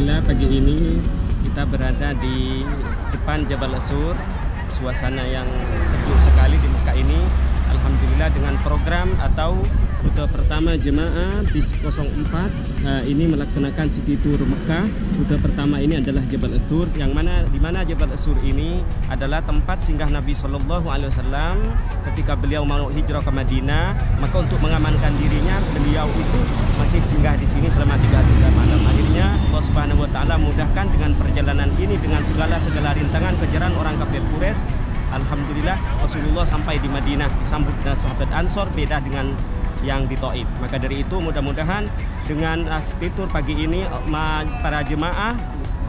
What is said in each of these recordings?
Alhamdulillah pagi ini kita berada di depan Jabal Asur. Suasana yang sejuk sekali di Mekah ini. Alhamdulillah dengan program atau rute pertama jemaah bis 04 uh, ini melaksanakan city tour Mekah. Rute pertama ini adalah Jabal Asur yang mana di mana Jabal Asur ini adalah tempat singgah Nabi Shallallahu alaihi wasallam ketika beliau mau hijrah ke Madinah. Maka untuk mengamankan dirinya beliau itu masih singgah di sini selama tiga tiga malam. Akhirnya Allah Subhanahu wa taala mudahkan dengan perjalanan ini dengan segala segala rintangan kejaran orang kafir Quraisy Alhamdulillah Rasulullah sampai di Madinah disambut dengan sahabat Ansor beda dengan yang di Taif. Maka dari itu mudah-mudahan dengan uh, fitur pagi ini uh, para jemaah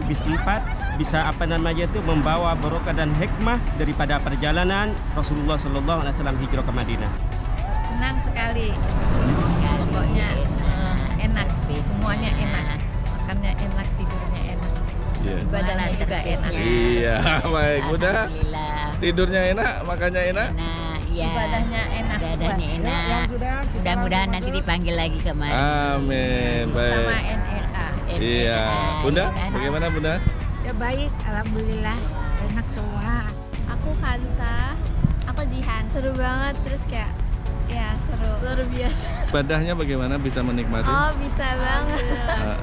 bis 4 bisa apa namanya itu membawa barokah dan hikmah daripada perjalanan Rasulullah Shallallahu Alaihi Wasallam hijrah ke Madinah. Senang sekali. Pokoknya eh, enak, semuanya enak. Makannya enak, tidurnya enak. Iya. Ibadahnya juga enak. Iya, baik. Udah Alhamdulillah. tidurnya enak, makannya enak. Nah, iya. Ibadahnya enak. Ibadahnya enak. Mudah-mudahan nanti dipanggil lagi kemari. Amin. Sama Baik. NRA. Iya. Bunda, Iya bagaimana Bunda? Ya baik, alhamdulillah. Enak semua. Aku Kansa, aku Jihan. Seru banget terus kayak ya seru luar biasa. Ibadahnya bagaimana bisa menikmati? Oh bisa banget.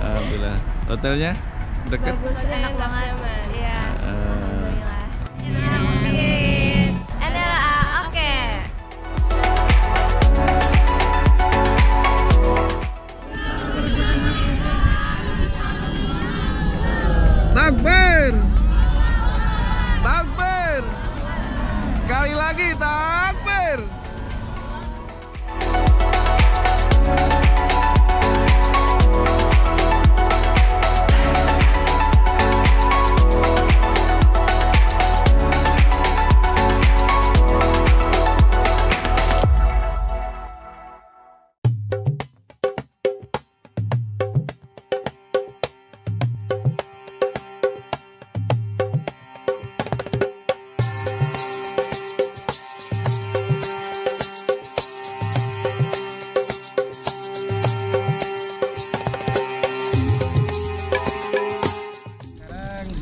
Alhamdulillah. Hotelnya dekat? Bagus, enak banget. Iya. Ah. Alhamdulillah. Takbir! Takbir! Sekali lagi takbir!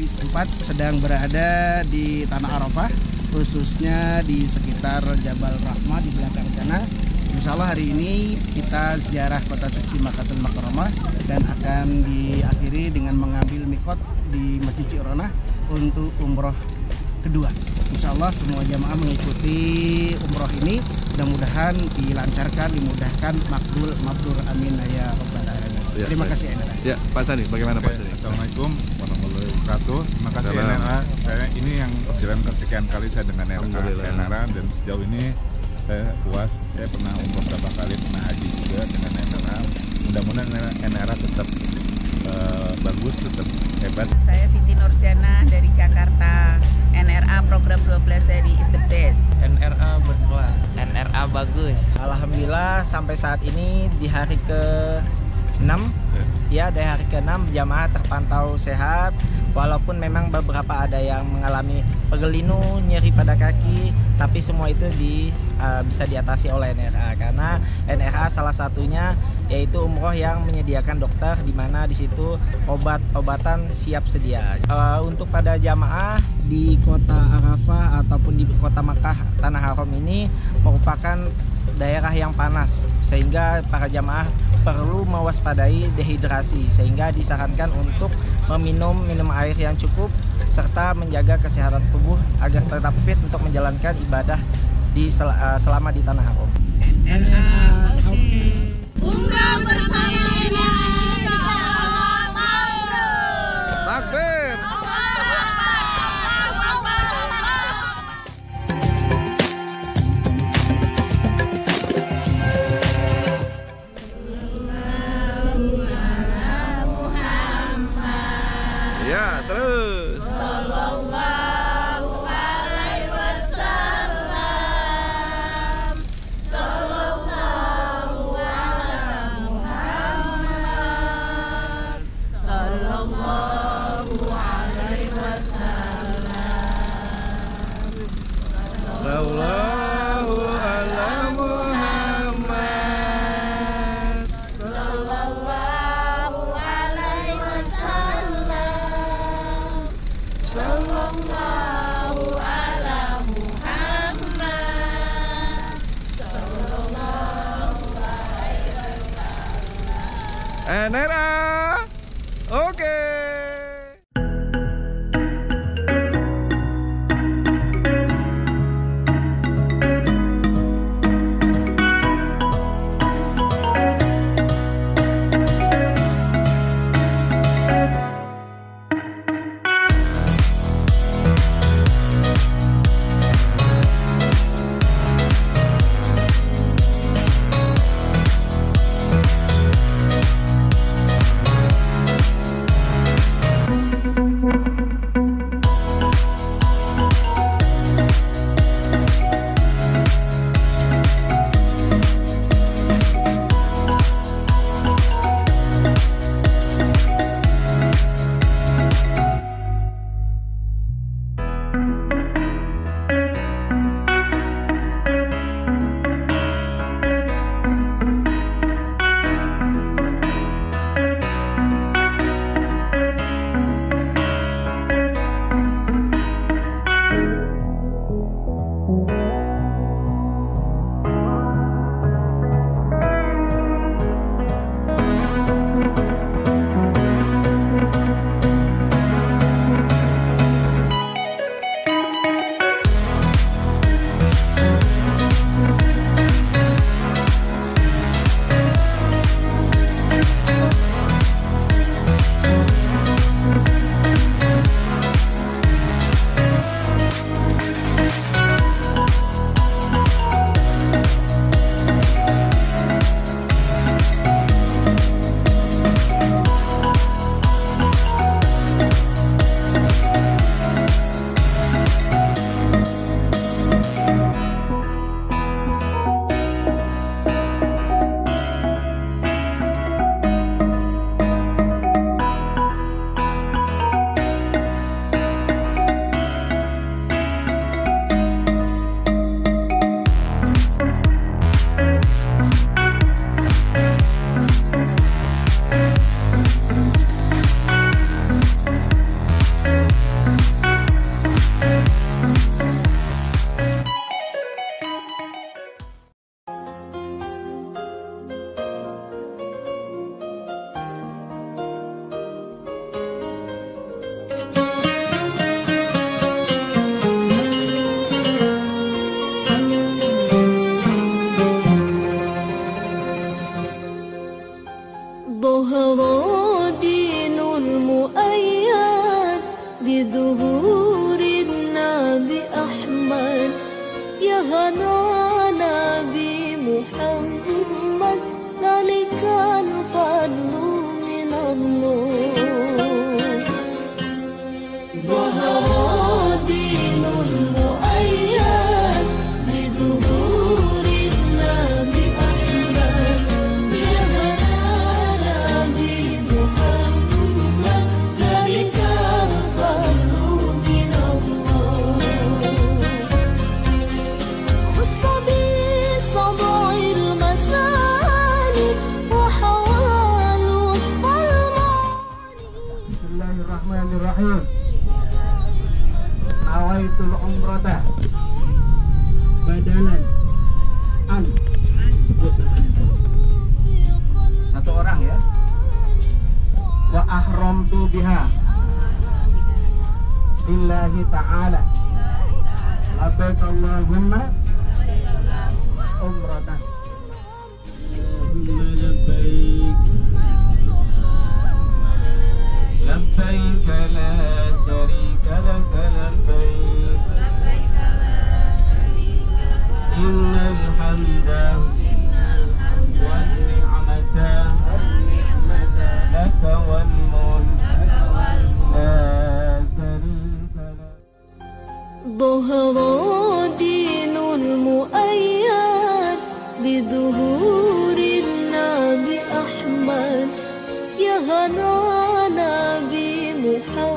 4 sedang berada di Tanah Arafah, khususnya di sekitar Jabal Rahmah di belakang sana. Insya Allah hari ini kita ziarah kota suci Makatul Makaromah dan akan diakhiri dengan mengambil mikot di Masjid Cironah untuk umroh kedua. Insya Allah semua jamaah mengikuti umroh ini mudah-mudahan dilancarkan, dimudahkan, makbul, mabrur, amin ya rabbal alamin. Ya, Terima kasih. Ya, Pak Sani, bagaimana Pak Oke, Sani? Assalamualaikum warahmatullahi wabarakatuh. Terima kasih. NRA. Saya ini yang perjalanan kesekian kali saya dengan NRA. NRA dan sejauh ini saya puas. Saya pernah umroh beberapa kali, pernah haji juga dengan NRA. Mudah-mudahan NRA tetap eh, bagus, tetap hebat. Saya Siti Nurjana dari Jakarta. NRA program 12 seri is the best. NRA berkelas, NRA bagus. Alhamdulillah sampai saat ini di hari ke 6 ya dari hari ke-6 jamaah terpantau sehat walaupun memang beberapa ada yang mengalami pegelinu, nyeri pada kaki tapi semua itu di, uh, bisa diatasi oleh NRA karena NRA salah satunya yaitu umroh yang menyediakan dokter di mana di situ obat-obatan siap sedia. Uh, untuk pada jamaah di kota Arafah ataupun di kota Makkah Tanah Haram ini merupakan daerah yang panas sehingga para jamaah perlu mewaspadai dehidrasi sehingga disarankan untuk meminum minum air yang cukup serta menjaga kesehatan tubuh agar tetap fit untuk menjalankan ibadah di sel- uh, selama di tanah haram. Umrah bersama Eh, NRA ظهر دين المؤيد بظهور النبي أحمد. يا هنانا بالله تعالى. لبيك اللهم عمرة. اللهم لبيك. لبيك لا شريك لك لبيك. إن الحمد والنعمة لك والملك. أظهر دين المؤيد بظهور النبي أحمد. يا غنى نبي محمد.